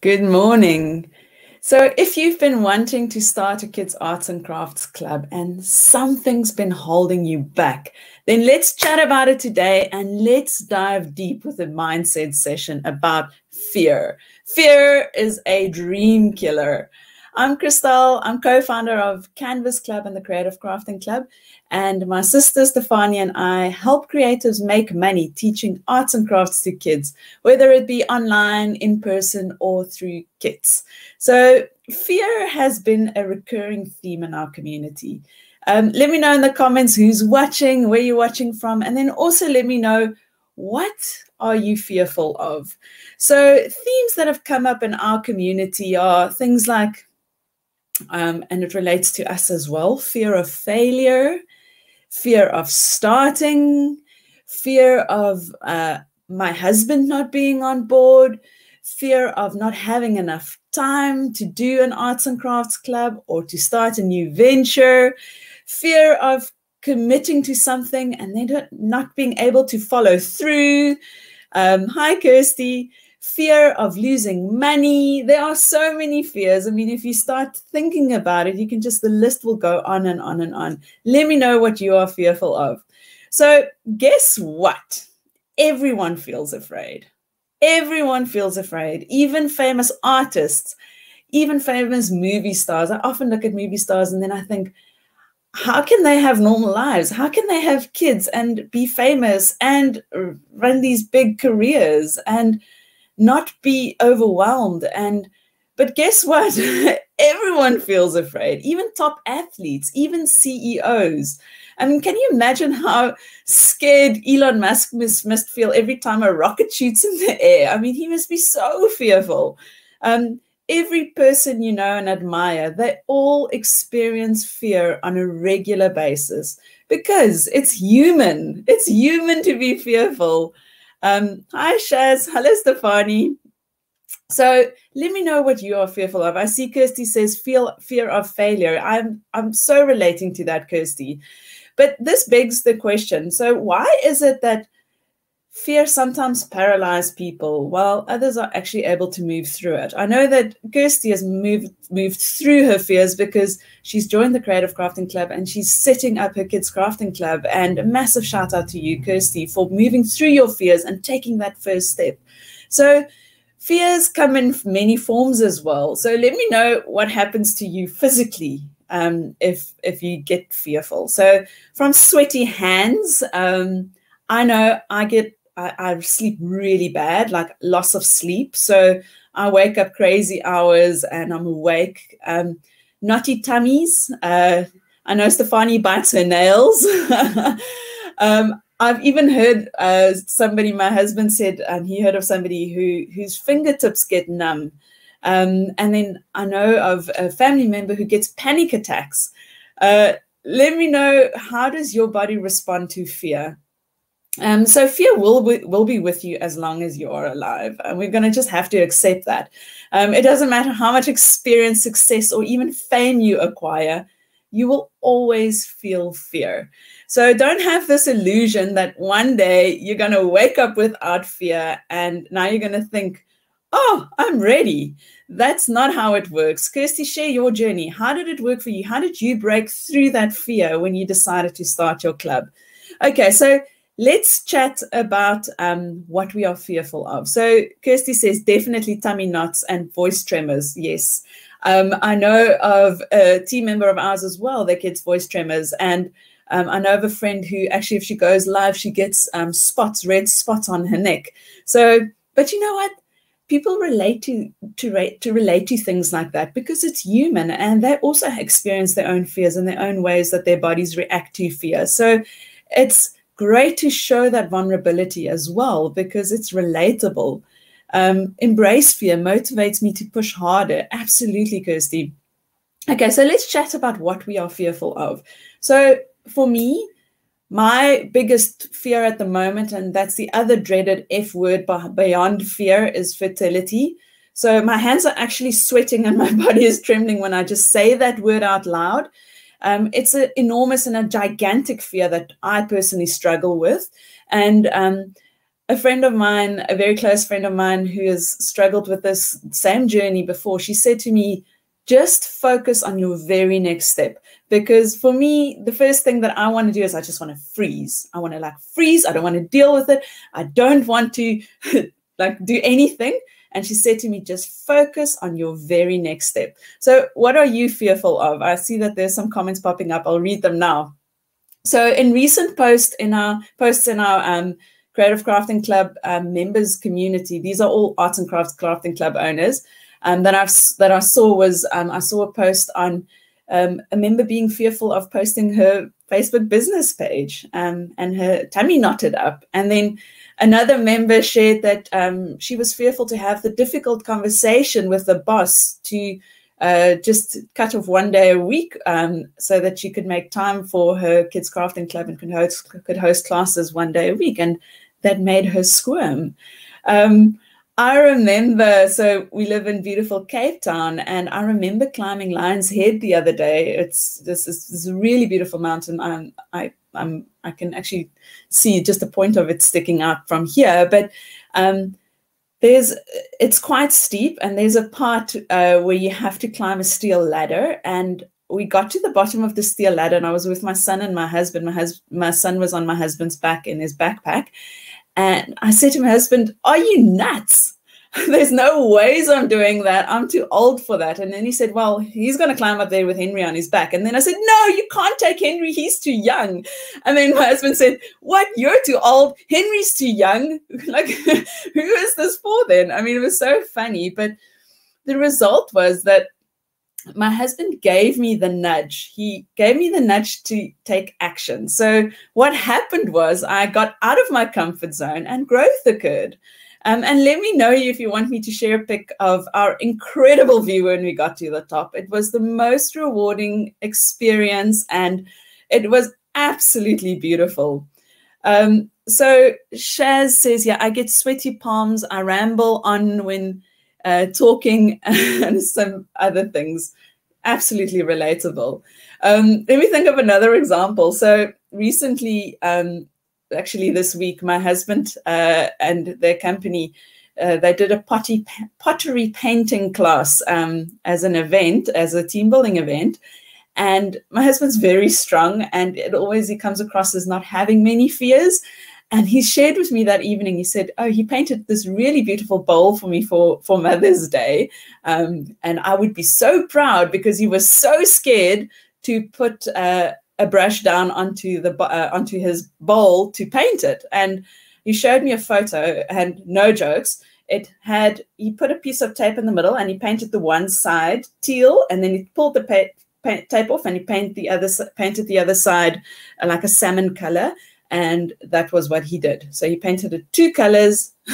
Good morning. So, if you've been wanting to start a kids' arts and crafts club and something's been holding you back, then let's chat about it today and let's dive deep with a mindset session about fear. Fear is a dream killer. I'm Christelle. I'm co founder of Canvas Club and the Creative Crafting Club. And my sister Stefanie and I help creatives make money teaching arts and crafts to kids, whether it be online, in person, or through kits. So, fear has been a recurring theme in our community. Um, let me know in the comments who's watching, where you're watching from, and then also let me know what are you fearful of? So, themes that have come up in our community are things like, um, and it relates to us as well fear of failure, fear of starting, fear of uh, my husband not being on board, fear of not having enough time to do an arts and crafts club or to start a new venture, fear of committing to something and then not being able to follow through. Um, hi, Kirsty fear of losing money. There are so many fears. I mean, if you start thinking about it, you can just, the list will go on and on and on. Let me know what you are fearful of. So, guess what? Everyone feels afraid. Everyone feels afraid, even famous artists, even famous movie stars. I often look at movie stars and then I think, how can they have normal lives? How can they have kids and be famous and run these big careers? And not be overwhelmed. And but guess what? Everyone feels afraid even top athletes even ceos i mean can you imagine how scared elon musk must, feel every time a rocket shoots in the air? I mean he must be so fearful. Um, every person you know and admire they all experience fear on a regular basis because it's human. It's human to be fearful um, hi, Shaz. Hello, Stefanie. So let me know what you are fearful of. I see Kirsty says feel fear of failure. I'm I'm so relating to that, Kirsty. But this begs the question. So why is it that fear sometimes paralyzes people while others are actually able to move through it. I know that Kirsty has moved moved through her fears because she's joined the Creative Crafting Club and she's setting up her kids crafting club. And a massive shout out to you, Kirsty, for moving through your fears and taking that first step. So fears come in many forms as well. So let me know what happens to you physically um, if if you get fearful. So from sweaty hands, um, I know I get I, I sleep really bad, like loss of sleep. So I wake up crazy hours and I'm awake. Um, knotty tummies. Uh, I know Stefanie bites her nails. um, I've even heard uh, somebody, my husband said, um, he heard of somebody who whose fingertips get numb. Um, and then I know of a family member who gets panic attacks. Uh, let me know how does your body respond to fear? Um, so fear will will be with you as long as you are alive, and we're going to just have to accept that. Um, it doesn't matter how much experience, success, or even fame you acquire, you will always feel fear. So don't have this illusion that one day you're going to wake up without fear, and now you're going to think, "Oh, I'm ready." That's not how it works. Kirsty, share your journey. How did it work for you? How did you break through that fear when you decided to start your club? Okay, so let's chat about um, what we are fearful of. So Kirsty says definitely tummy knots and voice tremors. Yes. Um, I know of a team member of ours as well that gets voice tremors. And um, I know of a friend who actually, if she goes live, she gets um, spots, red spots on her neck. So, but you know what? People relate to to to relate to things like that because it's human, and they also experience their own fears and their own ways that their bodies react to fear. So, it's great to show that vulnerability as well because it's relatable. Um, embrace fear motivates me to push harder. Absolutely, Kirsty. Okay, so let's chat about what we are fearful of. So, for me, my biggest fear at the moment, and that's the other dreaded F word beyond fear, is fertility. So, my hands are actually sweating and my body is trembling when I just say that word out loud um, it's an enormous and a gigantic fear that I personally struggle with. And um, a friend of mine, a very close friend of mine who has struggled with this same journey before, she said to me, just focus on your very next step. Because for me, the first thing that I want to do is I just want to freeze. I want to like freeze. I don't want to deal with it. I don't want to like do anything. And she said to me, just focus on your very next step. So, what are you fearful of? I see that there's some comments popping up. I'll read them now. So, in recent posts in our posts in our um, Creative Crafting Club um, members community. These are all Arts and Crafts Crafting Club owners. Um, that I've that I saw was um, I saw a post on um, a member being fearful of posting her Facebook business page um, and her tummy knotted up, and then another member shared that um, she was fearful to have the difficult conversation with the boss to uh, just cut off one day a week um, so that she could make time for her kids crafting club and could host, could host classes one day a week. And that made her squirm. Um, I remember, so we live in beautiful Cape Town, and I remember climbing Lion's Head the other day. It's this is, this is a really beautiful mountain. I'm, I I'm, I can actually see just the point of it sticking out from here, but um, there's it's quite steep, and there's a part uh, where you have to climb a steel ladder, and we got to the bottom of the steel ladder, and I was with my son and my husband. My husband, my son was on my husband's back in his backpack, and I said to my husband, Are you nuts? There's no ways I'm doing that. I'm too old for that. And then he said, Well, he's going to climb up there with Henry on his back. And then I said, No, you can't take Henry. He's too young. And then my husband said, What? You're too old. Henry's too young. like, who is this for then? I mean, it was so funny. But the result was that my husband gave me the nudge. He gave me the nudge to take action. So what happened was I got out of my comfort zone and growth occurred. Um, and let me know if you want me to share a pic of our incredible view when we got to the top. It was the most rewarding experience and it was absolutely beautiful. Um, so Shaz says, yeah, I get sweaty palms. I ramble on when uh, talking and some other things. Absolutely relatable. Um, let me think of another example. So recently, um, actually this week, my husband uh, and their company, uh, they did a potty, pottery painting class um, as an event, as a team building event. And my husband's very strong, and it always he comes across as not having many fears. And he shared with me that evening, he said, Oh, he painted this really beautiful bowl for me for, for Mother's Day. Um, and I would be so proud because he was so scared to put uh, a brush down onto the uh, onto his bowl to paint it. And he showed me a photo, and no jokes, it had he put a piece of tape in the middle and he painted the one side teal, and then he pulled the paint, tape off and he painted the other painted the other side uh, like a salmon color and that was what he did. So he painted it two colors,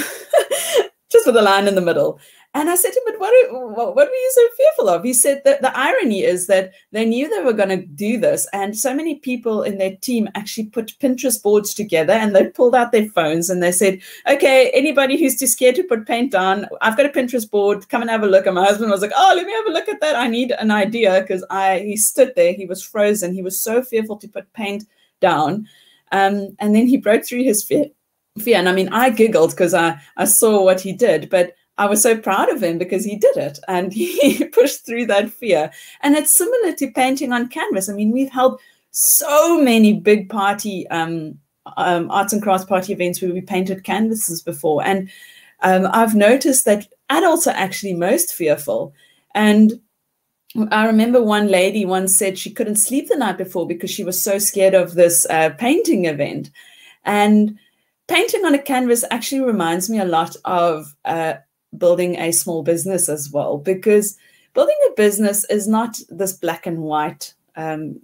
just with a line in the middle. And I said to him, but what, what, what were you so fearful of? He said that the irony is that they knew they were going to do this. And so many people in their team actually put Pinterest boards together and they pulled out their phones and they said, okay, anybody who's too scared to put paint on, I've got a Pinterest board, come and have a look. And my husband was like, oh, let me have a look at that. I need an idea because I, he stood there, he was frozen. He was so fearful to put paint down. Um, and then he broke through his fear. fear. And I mean, I giggled because I, I saw what he did, but I was so proud of him because he did it and he pushed through that fear. And it's similar to painting on canvas. I mean, we've held so many big party um, um, arts and crafts party events where we painted canvases before. And um, I've noticed that adults are actually most fearful. And I remember one lady once said she couldn't sleep the night before because she was so scared of this uh, painting event. And painting on a canvas actually reminds me a lot of uh, building a small business as well, because building a business is not this black and white. Um,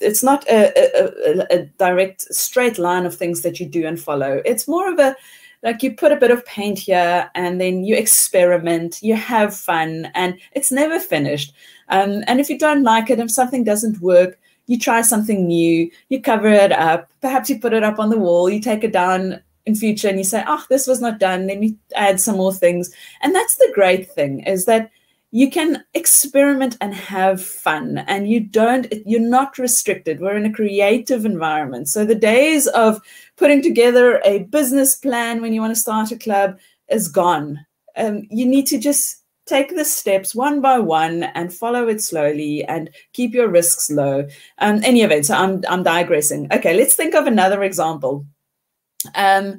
it's not a, a, a, direct straight line of things that you do and follow. It's more of a like you put a bit of paint here and then you experiment, you have fun, and it's never finished. Um, and if you don't like it, if something doesn't work, you try something new, you cover it up, perhaps you put it up on the wall, you take it down in future and you say, oh, this was not done, let me add some more things. And that's the great thing is that you can experiment and have fun and you don't you're not restricted. We're in a creative environment. So the days of putting together a business plan when you want to start a club is gone. Um, you need to just take the steps one by one and follow it slowly and keep your risks low. Um, any event so i'm i'm digressing. Okay let's think of another example. Um,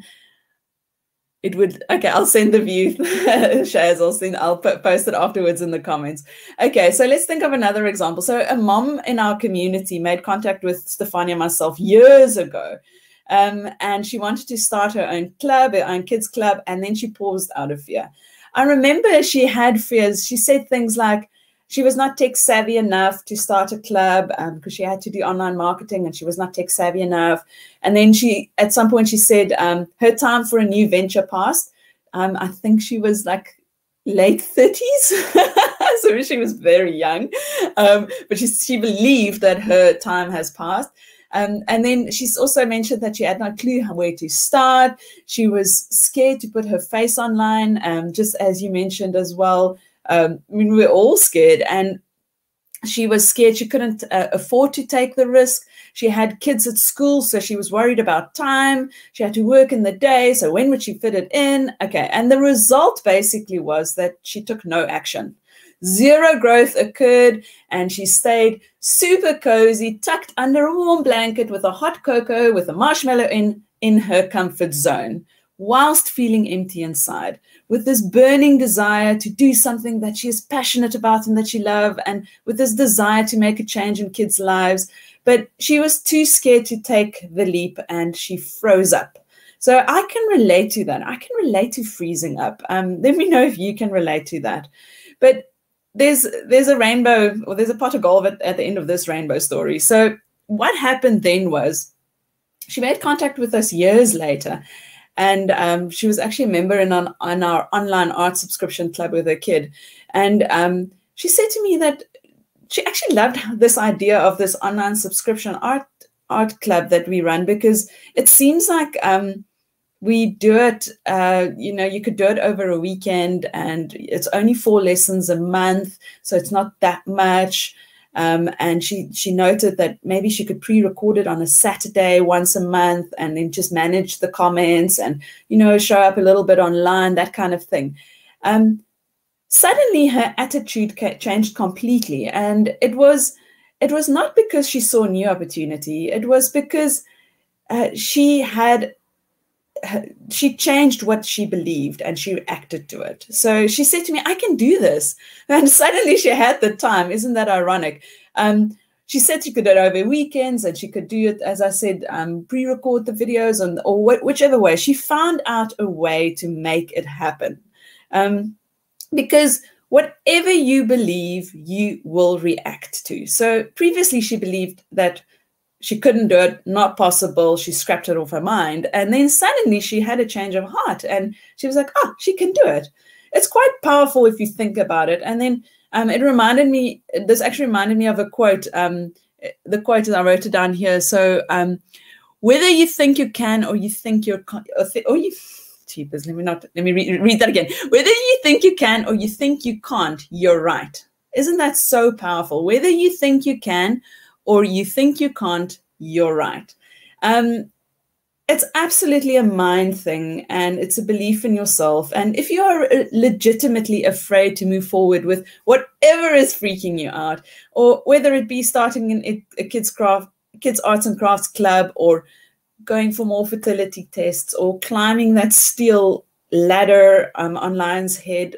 it would okay i'll send the view shares i'll send i'll put, post it afterwards in the comments. Okay so let's think of another example. So a mom in our community made contact with stefania myself years ago. Um, and she wanted to start her own club her own kids club and then she paused out of fear i remember she had fears she said things like she was not tech savvy enough to start a club because um, she had to do online marketing and she was not tech savvy enough. And then she, at some point, she said um, her time for a new venture passed. Um, I think she was like late 30s. so she was very young. Um, but she, she believed that her time has passed. Um, and then she's also mentioned that she had no clue where to start. She was scared to put her face online, um, just as you mentioned as well. Um, I mean, we are all scared, and she was scared she couldn't uh, afford to take the risk. She had kids at school, so she was worried about time. She had to work in the day, so when would she fit it in? Okay, and the result basically was that she took no action. Zero growth occurred, and she stayed super cozy, tucked under a warm blanket with a hot cocoa with a marshmallow in in her comfort zone, whilst feeling empty inside with this burning desire to do something that she is passionate about and that she loves, and with this desire to make a change in kids' lives. But she was too scared to take the leap and she froze up. So I can relate to that. I can relate to freezing up. Um, let me know if you can relate to that. But there's there's a rainbow or there's a pot of gold at, at the end of this rainbow story. So what happened then was she made contact with us years later and um, she was actually a member in, on, on our online art subscription club with her kid. And um, she said to me that she actually loved this idea of this online subscription art art club that we run because it seems like um, we do it uh, you know you could do it over a weekend and it's only four lessons a month so it's not that much um, and she she noted that maybe she could pre-record it on a Saturday once a month, and then just manage the comments and you know show up a little bit online, that kind of thing. Um, suddenly, her attitude changed completely, and it was it was not because she saw new opportunity. It was because uh, she had she changed what she believed and she acted to it. So she said to me, I can do this. And suddenly she had the time. Isn't that ironic? Um, she said she could do it over weekends and she could do it, as I said, um, pre record the videos and, or wh- whichever way. She found out a way to make it happen. Um, because whatever you believe, you will react to. So previously, she believed that she couldn't do it, not possible. She scrapped it off her mind. And then suddenly she had a change of heart and she was like, oh, she can do it. It's quite powerful if you think about it. And then um, it reminded me, this actually reminded me of a quote. Um, the quote is, I wrote it down here. So, um, whether you think you can or you think you're, or, th- or you, cheapers, let me not, let me re- read that again. Whether you think you can or you think you can't, you're right. Isn't that so powerful? Whether you think you can or you think you can't, you're right. Um, it's absolutely a mind thing and it's a belief in yourself. And if you are uh, legitimately afraid to move forward with whatever is freaking you out, or whether it be starting in a kids craft, kids arts and crafts club, or going for more fertility tests, or climbing that steel ladder um, on Lion's Head,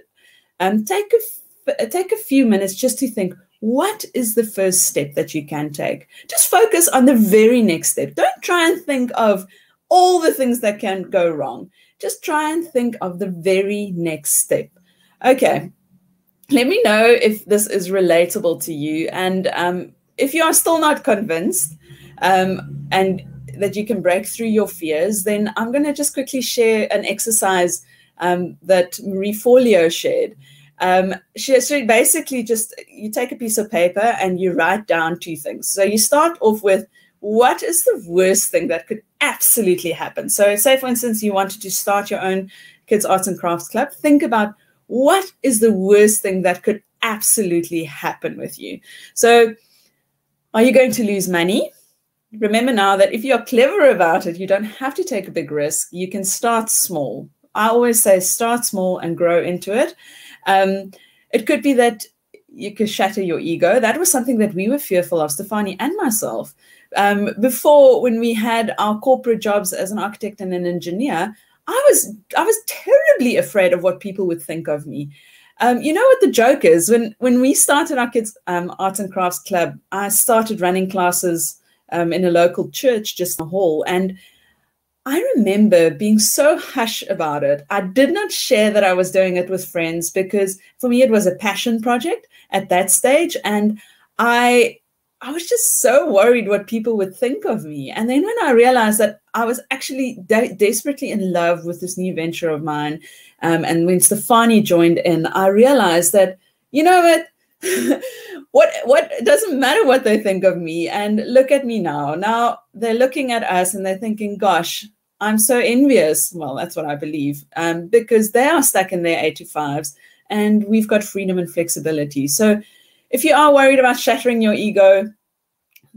um, take a take a few minutes just to think what is the first step that you can take? Just focus on the very next step. Don't try and think of all the things that can go wrong. Just try and think of the very next step. Okay, let me know if this is relatable to you. And um, if you are still not convinced um, and that you can break through your fears, then I'm going to just quickly share an exercise um, that Marie Forleo shared. Um, she, she basically just you take a piece of paper and you write down two things. So you start off with what is the worst thing that could absolutely happen. So, say for instance, you wanted to start your own kids arts and crafts club. Think about what is the worst thing that could absolutely happen with you. So, are you going to lose money? Remember now that if you're clever about it, you don't have to take a big risk. You can start small. I always say start small and grow into it. Um, it could be that you could shatter your ego. That was something that we were fearful of, Stefanie and myself. Um, before, when we had our corporate jobs as an architect and an engineer, I was I was terribly afraid of what people would think of me. Um, you know what the joke is? When when we started our kids' um, arts and crafts club, I started running classes um, in a local church just the hall, and I remember being so hush about it. I did not share that I was doing it with friends because for me it was a passion project at that stage, and I I was just so worried what people would think of me. And then when I realized that I was actually de- desperately in love with this new venture of mine, um, and when Stefanie joined in, I realized that, you know what? what what it doesn't matter what they think of me and look at me now now they're looking at us and they're thinking gosh i'm so envious. Well that's what i believe. Um, because they are stuck in their 85s and we've got freedom and flexibility. So if you are worried about shattering your ego,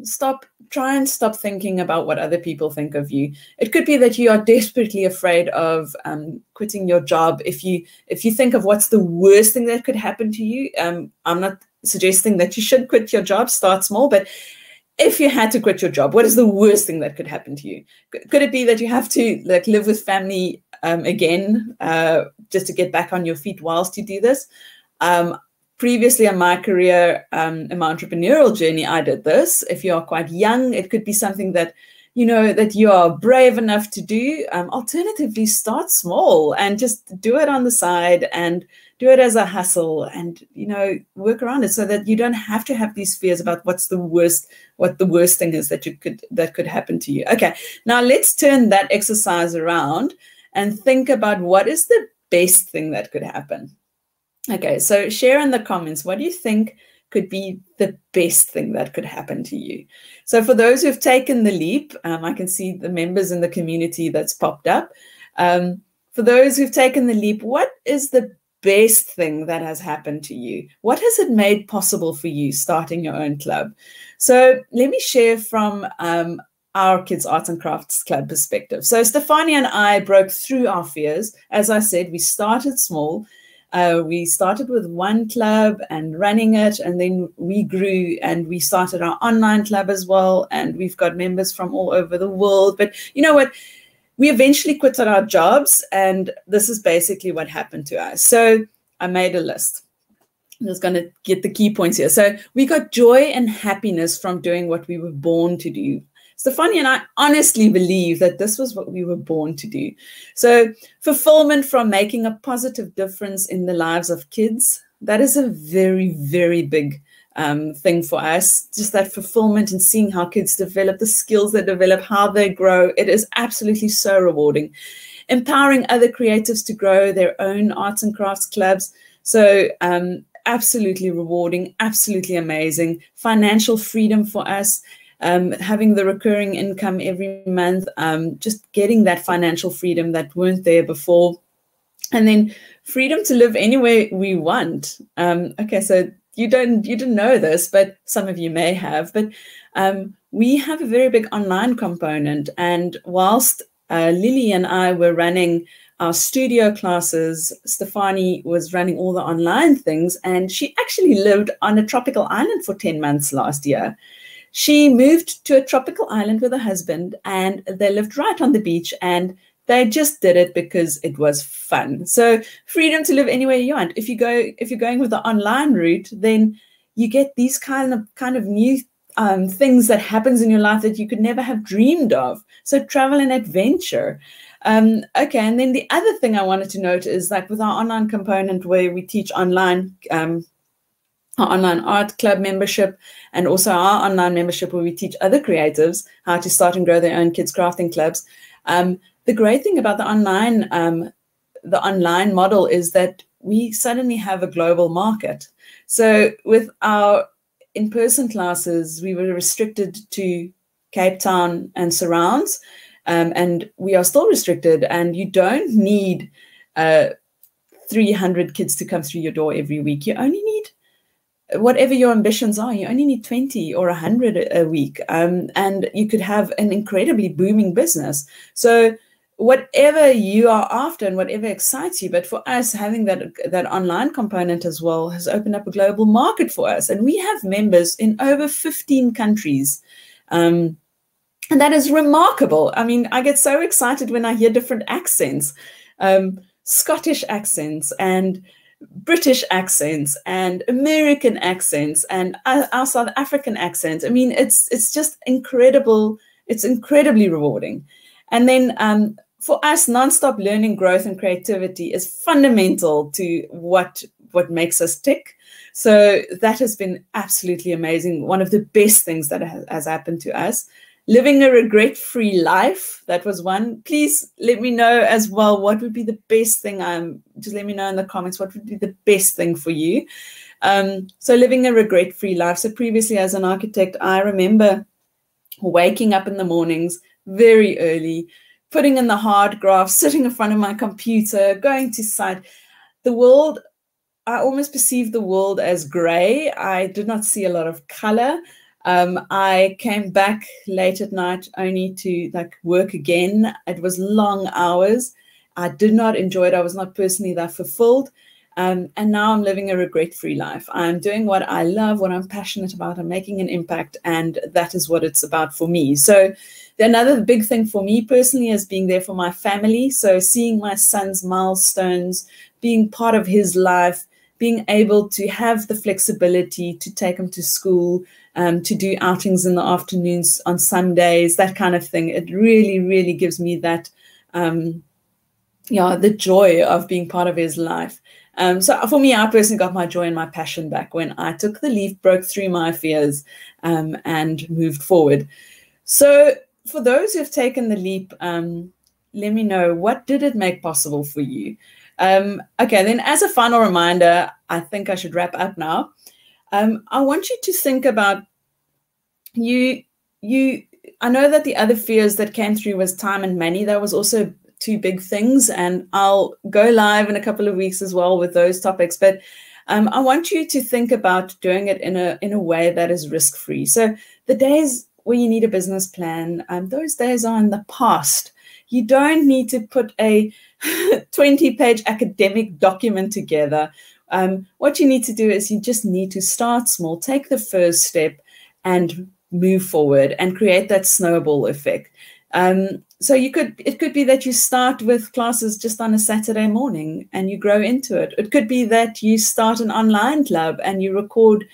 stop try and stop thinking about what other people think of you. It could be that you are desperately afraid of um, quitting your job. If you if you think of what's the worst thing that could happen to you um, i'm not suggesting that you should quit your job start small but if you had to quit your job what is the worst thing that could happen to you could it be that you have to like live with family um, again uh, just to get back on your feet whilst you do this um, previously in my career, um, in my entrepreneurial journey, I did this. If you are quite young, it could be something that you know that you are brave enough to do. Um, alternatively, start small and just do it on the side and do it as a hustle and you know work around it so that you don't have to have these fears about what's the worst what the worst thing is that you could that could happen to you okay now let's turn that exercise around and think about what is the best thing that could happen Okay, so share in the comments what do you think could be the best thing that could happen to you? So, for those who've taken the leap, um, I can see the members in the community that's popped up. Um, for those who've taken the leap, what is the best thing that has happened to you? What has it made possible for you starting your own club? So, let me share from um, our Kids Arts and Crafts Club perspective. So, Stefanie and I broke through our fears. As I said, we started small uh, we started with one club and running it, and then we grew and we started our online club as well. And we've got members from all over the world. But you know what? We eventually quit on our jobs, and this is basically what happened to us. So I made a list. I was going to get the key points here. So we got joy and happiness from doing what we were born to do Stefanie and I honestly believe that this was what we were born to do. So, fulfillment from making a positive difference in the lives of kids, that is a very, very big um, thing for us. Just that fulfillment and seeing how kids develop, the skills they develop, how they grow. It is absolutely so rewarding. Empowering other creatives to grow their own arts and crafts clubs. So, um, absolutely rewarding, absolutely amazing. Financial freedom for us um, having the recurring income every month, um, just getting that financial freedom that weren't there before. And then freedom to live anywhere we want. Um, okay, so you don't you didn't know this, but some of you may have. But um, we have a very big online component, and whilst uh, Lily and I were running our studio classes, Stefanie was running all the online things, and she actually lived on a tropical island for 10 months last year. She moved to a tropical island with her husband, and they lived right on the beach. And they just did it because it was fun. So freedom to live anywhere you want. If you go, if you're going with the online route, then you get these kind of kind of new um, things that happens in your life that you could never have dreamed of. So travel and adventure. Um, okay, and then the other thing I wanted to note is like with our online component where we teach online um, our online art club membership, and also our online membership where we teach other creatives how to start and grow their own kids crafting clubs. Um, the great thing about the online um, the online model is that we suddenly have a global market. So with our in-person classes, we were restricted to Cape Town and surrounds, um, and we are still restricted. And you don't need uh, 300 kids to come through your door every week. You only need whatever your ambitions are, you only need 20 or 100 a week, um, and you could have an incredibly booming business. So, whatever you are after and whatever excites you, but for us, having that, that online component as well has opened up a global market for us. And we have members in over 15 countries. Um, and that is remarkable. I mean, I get so excited when I hear different accents, um, Scottish accents and British accents and American accents and our South African accents. I mean, it's it's just incredible. It's incredibly rewarding. And then um, for us, nonstop learning, growth, and creativity is fundamental to what what makes us tick. So that has been absolutely amazing. One of the best things that has, happened to us living a regret free life that was one please let me know as well what would be the best thing um just let me know in the comments what would be the best thing for you um so living a regret free life so previously as an architect i remember waking up in the mornings very early putting in the hard graft sitting in front of my computer going to site the world i almost perceived the world as gray i did not see a lot of color um, I came back late at night only to like work again. It was long hours. I did not enjoy it. I was not personally that fulfilled. Um, and now I'm living a regret free life. I'm doing what I love, what I'm passionate about. I'm making an impact, and that is what it's about for me. So, another big thing for me personally is being there for my family. So, seeing my son's milestones, being part of his life, being able to have the flexibility to take him to school, um, to do outings in the afternoons on Sundays, that kind of thing. It really, really gives me that, um, yeah, the joy of being part of his life. Um, so for me, I personally got my joy and my passion back when I took the leap, broke through my fears, um, and moved forward. So for those who've taken the leap, um, let me know what did it make possible for you. Um, okay, then as a final reminder, I think I should wrap up now. Um, I want you to think about you. You. I know that the other fears that came through was time and money. That was also two big things, and I'll go live in a couple of weeks as well with those topics. But um, I want you to think about doing it in a in a way that is risk free. So the days where you need a business plan, um, those days are in the past. You don't need to put a 20 page academic document together um, what you need to do is you just need to start small, take the first step, and move forward and create that snowball effect. Um, so you could it could be that you start with classes just on a Saturday morning and you grow into it. It could be that you start an online club and you record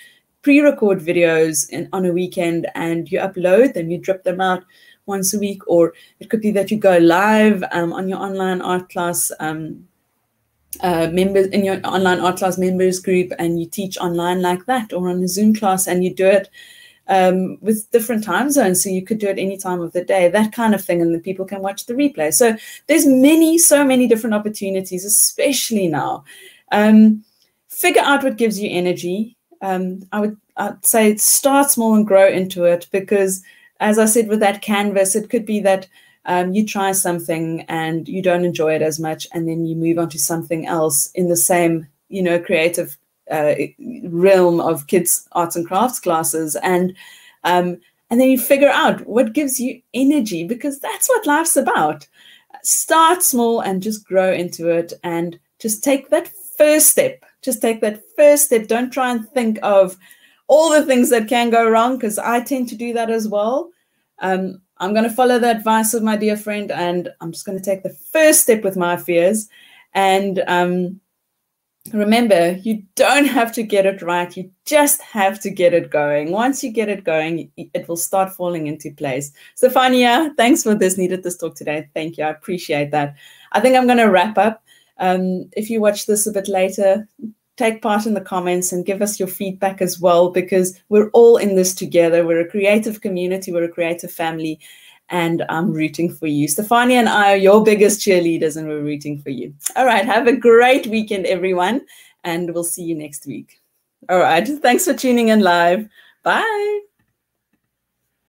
pre-record videos in, on a weekend and you upload them, you drip them out once a week, or it could be that you go live um, on your online art class um, uh, members in your online art class members group and you teach online like that or on a Zoom class and you do it um, with different time zones. So you could do it any time of the day, that kind of thing. And then people can watch the replay. So there's many, so many different opportunities, especially now. Um, figure out what gives you energy. Um, I would I'd say start small and grow into it because as I said with that canvas, it could be that um, you try something and you don't enjoy it as much, and then you move on to something else in the same, you know, creative uh, realm of kids arts and crafts classes, and um, and then you figure out what gives you energy because that's what life's about. Start small and just grow into it, and just take that first step. Just take that first step. Don't try and think of all the things that can go wrong because I tend to do that as well. Um, I'm going to follow the advice of my dear friend and I'm just going to take the first step with my fears. And um, remember, you don't have to get it right. You just have to get it going. Once you get it going, it will start falling into place. Stefania, thanks for this. Needed this talk today. Thank you. I appreciate that. I think I'm going to wrap up. Um, if you watch this a bit later, take part in the comments and give us your feedback as well because we're all in this together. We're a creative community, we're a creative family, and I'm rooting for you. Stefania and I are your biggest cheerleaders, and we're rooting for you. All right, have a great weekend, everyone, and we'll see you next week. All right, thanks for tuning in live. Bye.